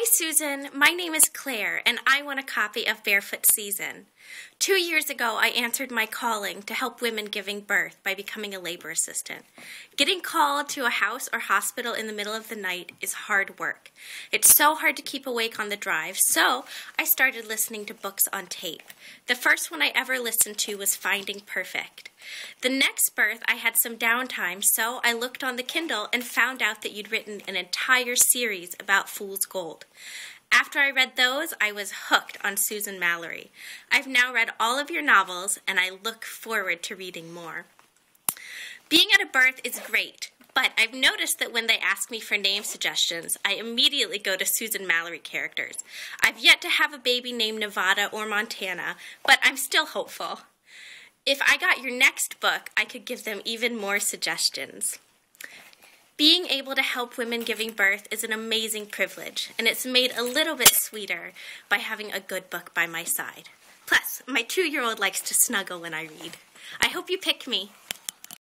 Hi, Susan. My name is Claire, and I want a copy of Barefoot Season. Two years ago, I answered my calling to help women giving birth by becoming a labor assistant. Getting called to a house or hospital in the middle of the night is hard work. It's so hard to keep awake on the drive, so I started listening to books on tape. The first one I ever listened to was Finding Perfect. The next birth, I had some downtime, so I looked on the Kindle and found out that you'd written an entire series about Fool's Gold. After I read those, I was hooked on Susan Mallery. I've now read all of your novels, and I look forward to reading more. Being at a birth is great, but I've noticed that when they ask me for name suggestions, I immediately go to Susan Mallery characters. I've yet to have a baby named Nevada or Montana, but I'm still hopeful. If I got your next book, I could give them even more suggestions. Being able to help women giving birth is an amazing privilege, and it's made a little bit sweeter by having a good book by my side. Plus, my two year old likes to snuggle when I read. I hope you pick me.